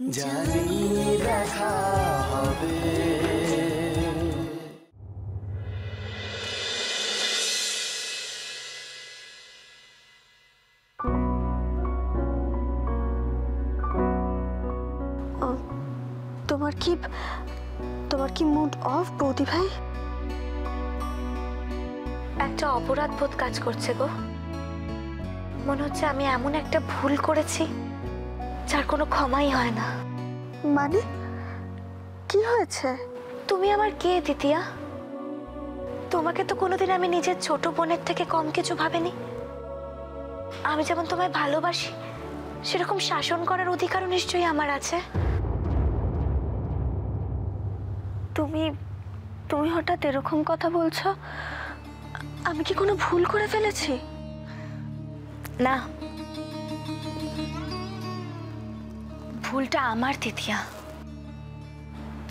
জানি তোমার কি তোমার কি মুড অফ বৌদি ভাই? একটা অপরাধ বোধ কাজ করছে গো। মনে হচ্ছে আমি এমন একটা ভুল করেছি। যার কোনো ক্ষমাই হয় না। মানে? কি হয়েছে? তুমি আমার কে দিতিয়া তোমাকে তো কোনোদিন আমি নিজের ছোট বোনের থেকে কম কিছু ভাবিনি। আমি যেমন তোমায় ভালোবাসি সেরকম শাসন করার অধিকারও নিশ্চয়ই আমার আছে। তুমি তুমি হঠাৎ এরকম কথা বলছো? আমি কি কোনো ভুল করে ফেলেছি? না। ভুলটা আমার তিতিয়া।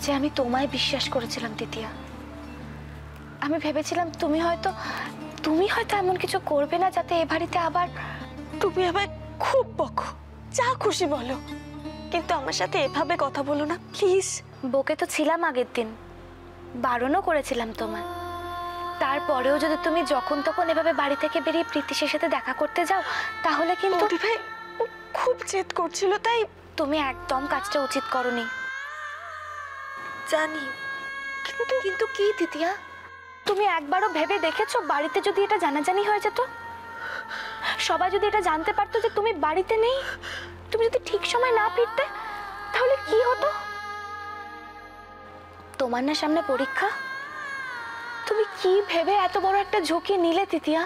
যে আমি তোমায় বিশ্বাস করেছিলাম তিতিয়া। আমি ভেবেছিলাম তুমি হয়তো তুমি হয়তো এমন কিছু করবে না যাতে এ বাড়িতে আবার তুমি আমায় খুব বকো যা খুশি বলো। কিন্তু আমার সাথে এভাবে কথা বলো না প্লিজ। বকে তো ছিলাম আগের দিন বারণও করেছিলাম তোমায়। তারপরেও যদি তুমি যখন তখন এভাবে বাড়ি থেকে বেরিয়ে প্রীতিশের সাথে দেখা করতে যাও তাহলে কিন্তু ভাই খুব জেদ করছিল তাই তুমি একদম কাজটা উচিত করনি। জানি। কিন্তু কিন্তু কি দিদিয়া? তুমি একবারও ভেবে দেখেছ বাড়িতে যদি এটা জানাজানি হয়ে যেত? সবাই যদি এটা জানতে পারতো যে তুমি বাড়িতে নেই তুমি যদি ঠিক সময় না ফিরতে তাহলে কি হতো? তোমার না সামনে পরীক্ষা। তুমি কি ভেবে এত বড় একটা ঝুঁকি নিলে তিতিয়া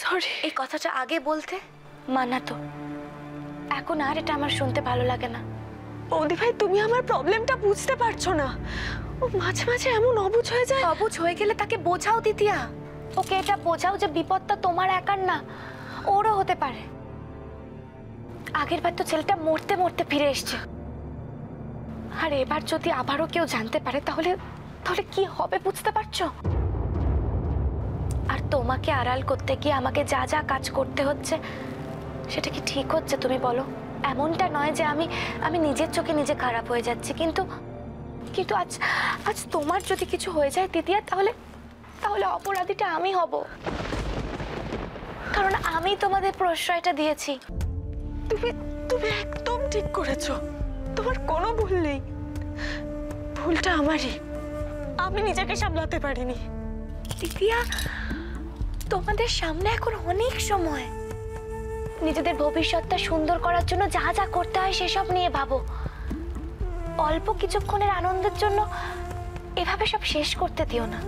সরি এই কথাটা আগে বলতে মানাতো। এখন আর এটা আমার শুনতে ভালো লাগে না। বৌদি ভাই তুমি আমার প্রবলেমটা বুঝতে পারছ না। ও মাঝে মাঝে এমন অবুঝ হয়ে যায়। অবুঝ হয়ে গেলে তাকে বোঝাও দিতিয়া। ওকে এটা বোঝাও যে বিপদটা তোমার একার না ওরও হতে পারে। আগের বার তো ছেলেটা মরতে মরতে ফিরে এসছে। আর এবার যদি আবারও কেউ জানতে পারে তাহলে তাহলে কি হবে বুঝতে পারছ? আর তোমাকে আড়াল করতে গিয়ে আমাকে যা যা কাজ করতে হচ্ছে সেটা কি ঠিক হচ্ছে তুমি বলো? এমনটা নয় যে আমি আমি নিজের চোখে নিজে খারাপ হয়ে যাচ্ছি কিন্তু কিন্তু আজ আজ তোমার যদি কিছু হয়ে যায় দিদিয়া তাহলে তাহলে অপরাধীটা আমি হব। কারণ আমি তোমাদের প্রশ্রয়টা দিয়েছি। তুমি তুমি একদম ঠিক করেছ। তোমার কোনো ভুল নেই। ভুলটা আমারই। আমি নিজেকে সামলাতে পারিনি। দিদিয়া তোমাদের সামনে এখন অনেক সময়। নিজেদের ভবিষ্যৎটা সুন্দর করার জন্য যা যা করতে হয় সেসব নিয়ে ভাবো। অল্প কিছুক্ষণের আনন্দের জন্য এভাবে সব শেষ করতে দিও না।